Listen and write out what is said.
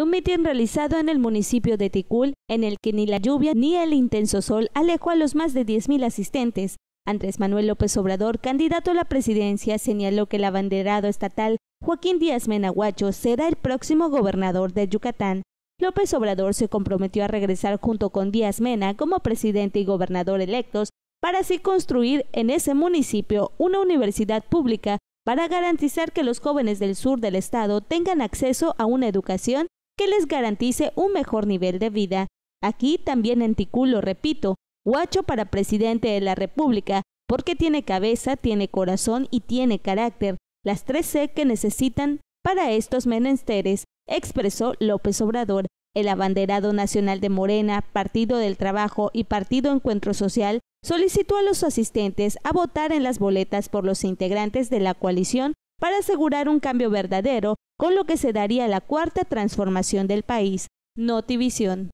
un mitin realizado en el municipio de Ticul, en el que ni la lluvia ni el intenso sol alejó a los más de 10.000 asistentes. Andrés Manuel López Obrador, candidato a la presidencia, señaló que el abanderado estatal Joaquín Díaz Menaguacho será el próximo gobernador de Yucatán. López Obrador se comprometió a regresar junto con Díaz Mena como presidente y gobernador electos para así construir en ese municipio una universidad pública para garantizar que los jóvenes del sur del estado tengan acceso a una educación que les garantice un mejor nivel de vida. Aquí también en Ticulo, repito, Guacho para presidente de la República, porque tiene cabeza, tiene corazón y tiene carácter, las tres C que necesitan para estos menesteres, expresó López Obrador. El abanderado nacional de Morena, Partido del Trabajo y Partido Encuentro Social solicitó a los asistentes a votar en las boletas por los integrantes de la coalición para asegurar un cambio verdadero, con lo que se daría la cuarta transformación del país. Notivisión.